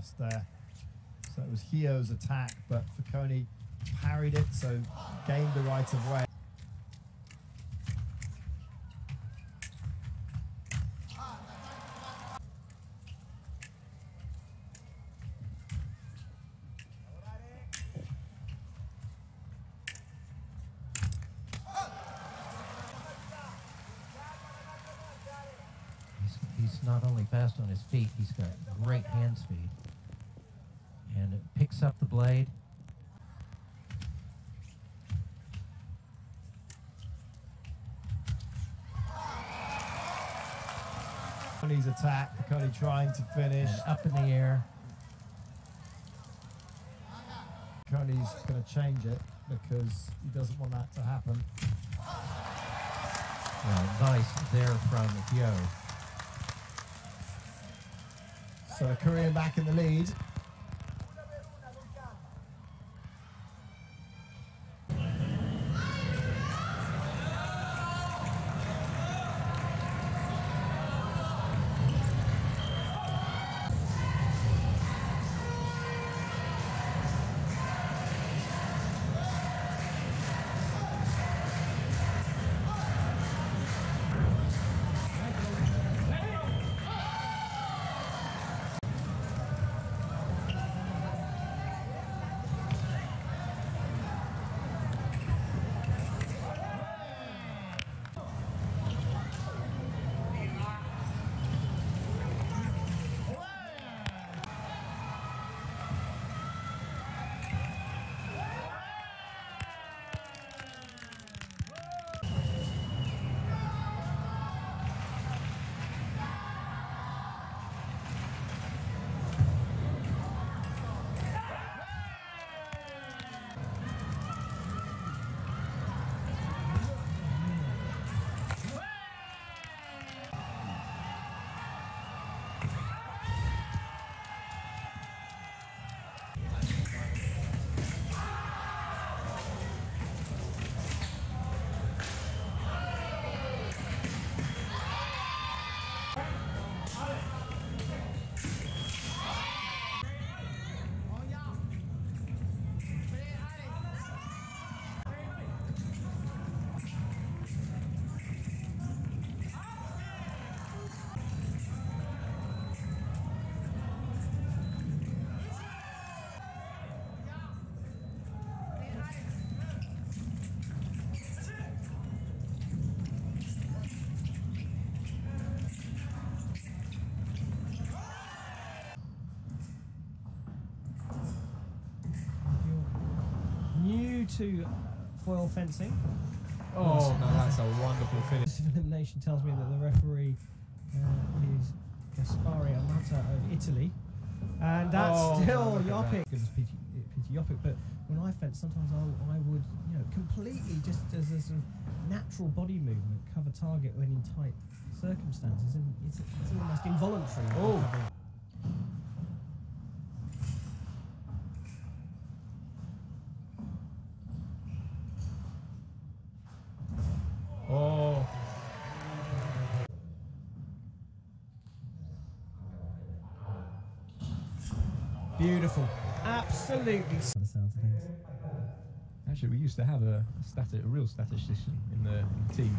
parry there. So it was Hio's attack, but Foconi parried it, so gained the right of way. He's not only fast on his feet, he's got great hand speed. Picks up the blade. Foconi's attack, Foconi trying to finish. And up in the air. Foconi's going to change it because he doesn't want that to happen. Well, nice there from Hyo. So Korean back in the lead. To foil fencing. Oh, no, that's a wonderful finish. This elimination tells me that the referee uh, is Gaspari Amata of Italy. And that's Oh, still Joppich. that. Good as Peter, Peter Joppich, but when I fence, sometimes I, I would, you know, completely just as a sort of natural body movement cover target when in tight circumstances, and it's, it's almost involuntary. Oh, Beautiful. Absolutely. The sounds of things. actually, we used to have a, a, stati- a real statistician in the, in the team,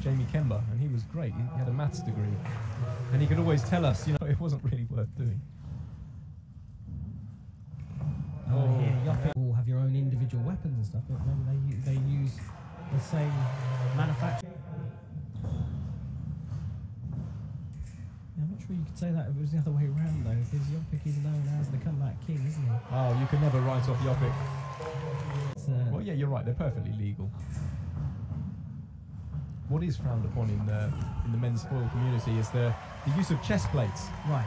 Jamie Kemba, and he was great. He, he had a maths degree, and he could always tell us, you know, it wasn't really worth doing. Oh, oh here, Joppich all have your own individual weapons and stuff, but maybe they, they use the same manufacturer. Yeah, I'm not sure you could say that if it was the other way around, though, because Joppich is known as the king, isn't he? Oh, you can never write off. It's, uh, Well, yeah, you're right. They're perfectly legal. What is frowned upon in the in the men's foil community is the the use of chest plates. Right.